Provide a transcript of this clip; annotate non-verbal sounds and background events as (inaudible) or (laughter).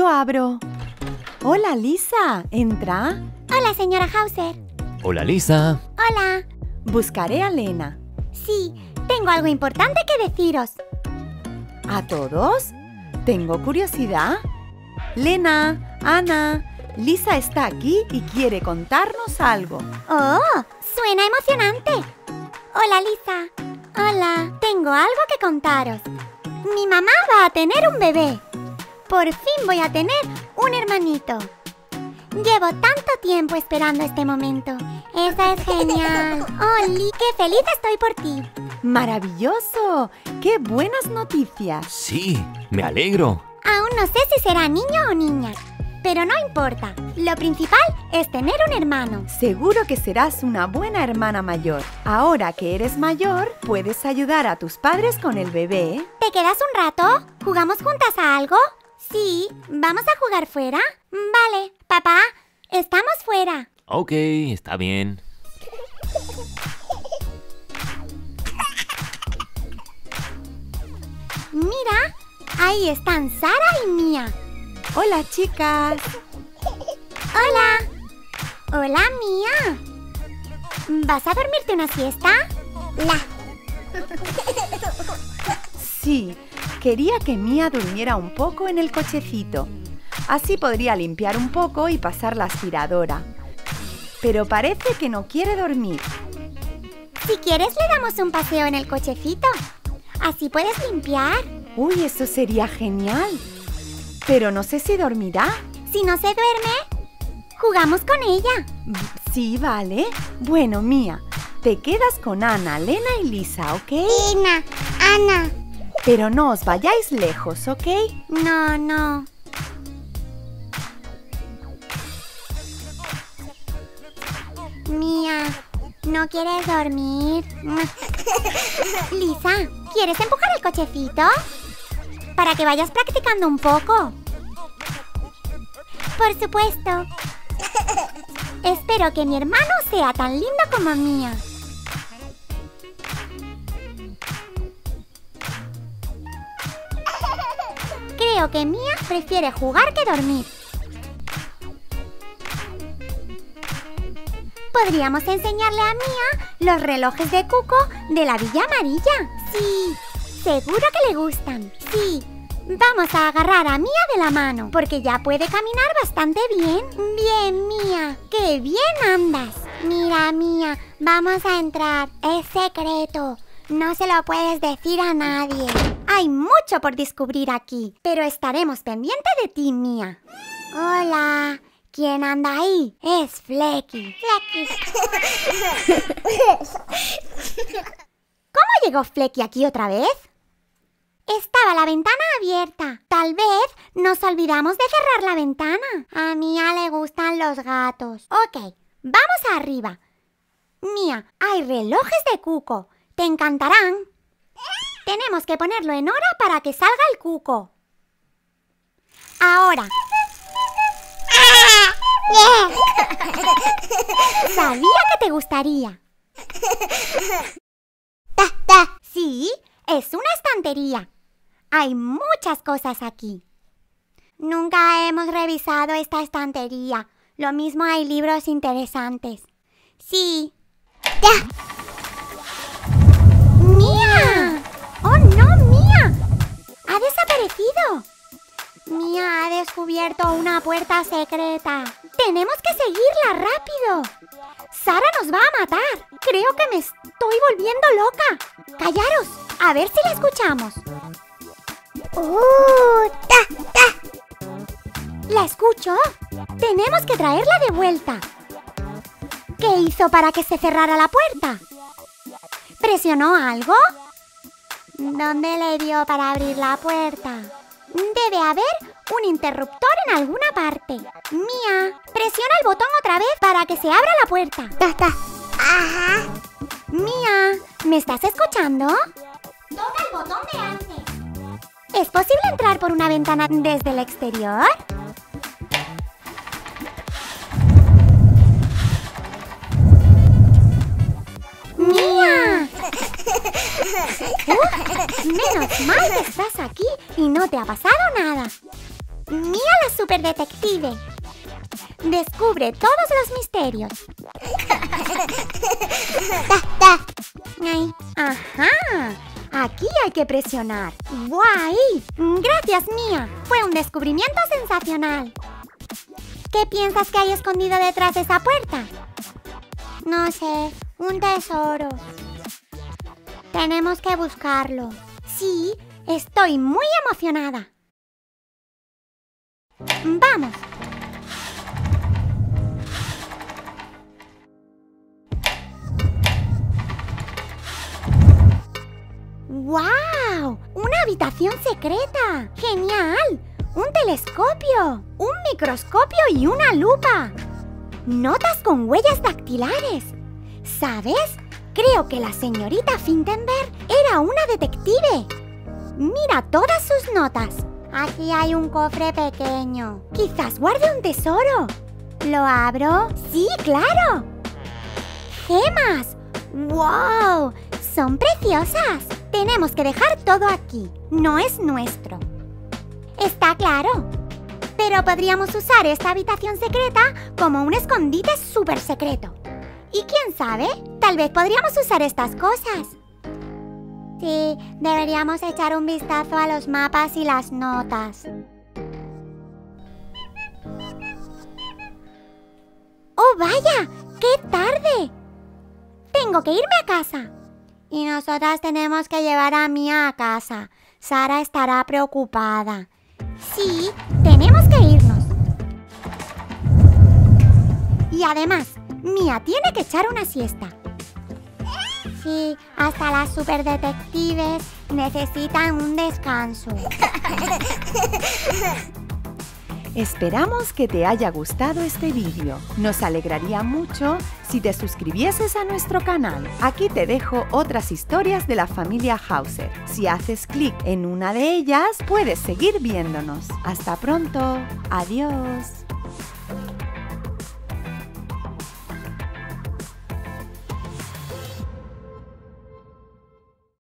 Yo abro. Hola, Lisa. ¿Entra? Hola, señora Hauser. Hola Lisa. Hola. Buscaré a Lena. Sí, tengo algo importante que deciros. ¿A todos? Tengo curiosidad. Lena, Ana, Lisa está aquí y quiere contarnos algo. ¡Oh! Suena emocionante. Hola, Lisa. Hola, tengo algo que contaros. Mi mamá va a tener un bebé. Por fin voy a tener un hermanito. Llevo tanto tiempo esperando este momento. Esa es genial. (laughs) ¡Oli, qué feliz estoy por ti! ¡Maravilloso! ¡Qué buenas noticias! Sí, me alegro. Aún no sé si será niño o niña. Pero no importa. Lo principal es tener un hermano. Seguro que serás una buena hermana mayor. Ahora que eres mayor, puedes ayudar a tus padres con el bebé. ¿Te quedas un rato? ¿Jugamos juntas a algo? Sí, ¿vamos a jugar fuera? Vale, papá, estamos fuera. Ok, está bien. Mira, ahí están Sara y Mía. Hola, chicas. Hola. Hola, Mía. ¿Vas a dormirte una siesta? La. Sí, quería que Mía durmiera un poco en el cochecito. Así podría limpiar un poco y pasar la aspiradora. Pero parece que no quiere dormir. Si quieres le damos un paseo en el cochecito. Así puedes limpiar. Uy, eso sería genial. Pero no sé si dormirá. Si no se duerme, jugamos con ella. Sí, vale. Bueno, Mía, te quedas con Ana, Lena y Lisa, ¿ok? Lena, Ana. Pero no os vayáis lejos, ¿ok? No, no. Mía, ¿no quieres dormir? (laughs) Lisa, ¿quieres empujar el cochecito? Para que vayas practicando un poco. Por supuesto. (laughs) Espero que mi hermano sea tan lindo como Mía. Creo que Mía prefiere jugar que dormir. Podríamos enseñarle a Mía los relojes de Cuco de la Villa Amarilla. Sí, seguro que le gustan. Sí, vamos a agarrar a Mía de la mano, porque ya puede caminar bastante bien. Bien, Mía, qué bien andas. Mira, Mía, vamos a entrar. Es secreto. No se lo puedes decir a nadie. Hay mucho por descubrir aquí, pero estaremos pendientes de ti, Mía. Hola. ¿Quién anda ahí? Es Flecky. Flecky. ¿Cómo llegó Flecky aquí otra vez? Estaba la ventana abierta. Tal vez nos olvidamos de cerrar la ventana. A Mía le gustan los gatos. Ok, vamos arriba. Mía, hay relojes de cuco. Te encantarán. Tenemos que ponerlo en hora para que salga el cuco. Ahora. (laughs) Sabía que te gustaría. Sí, es una estantería. Hay muchas cosas aquí. Nunca hemos revisado esta estantería. Lo mismo hay libros interesantes. Sí. ¡Ha desaparecido! Mía ha descubierto una puerta secreta. Tenemos que seguirla rápido. Sara nos va a matar. Creo que me estoy volviendo loca. Callaros, a ver si la escuchamos. ¡Uh! ¡Ta, ta! ¿La escucho? Tenemos que traerla de vuelta. ¿Qué hizo para que se cerrara la puerta? ¿Presionó algo? ¿Dónde le dio para abrir la puerta? Debe haber un interruptor en alguna parte. Mía, presiona el botón otra vez para que se abra la puerta. Ya está. Ajá. Mía, ¿me estás escuchando? Toca el botón de antes. ¿Es posible entrar por una ventana desde el exterior? ¡Uh! menos mal que estás aquí y no te ha pasado nada. Mía la superdetective. Descubre todos los misterios. Ay, ¡Ajá! Aquí hay que presionar. ¡Guay! Gracias, Mía. Fue un descubrimiento sensacional. ¿Qué piensas que hay escondido detrás de esa puerta? No sé, un tesoro. Tenemos que buscarlo. Sí, estoy muy emocionada. Vamos. ¡Wow! ¡Una habitación secreta! ¡Genial! ¡Un telescopio! ¡Un microscopio y una lupa! Notas con huellas dactilares. ¿Sabes? Creo que la señorita Fintenberg era una detective. Mira todas sus notas. Aquí hay un cofre pequeño. Quizás guarde un tesoro. ¿Lo abro? Sí, claro. ¡Gemas! ¡Wow! Son preciosas. Tenemos que dejar todo aquí. No es nuestro. Está claro. Pero podríamos usar esta habitación secreta como un escondite súper secreto. Y quién sabe, tal vez podríamos usar estas cosas. Sí, deberíamos echar un vistazo a los mapas y las notas. ¡Oh, vaya! ¡Qué tarde! Tengo que irme a casa. Y nosotras tenemos que llevar a Mía a casa. Sara estará preocupada. Sí, tenemos que irnos. Y además, Mía tiene que echar una siesta. Sí, hasta las superdetectives necesitan un descanso. (laughs) Esperamos que te haya gustado este vídeo. Nos alegraría mucho si te suscribieses a nuestro canal. Aquí te dejo otras historias de la familia Hauser. Si haces clic en una de ellas, puedes seguir viéndonos. Hasta pronto. Adiós.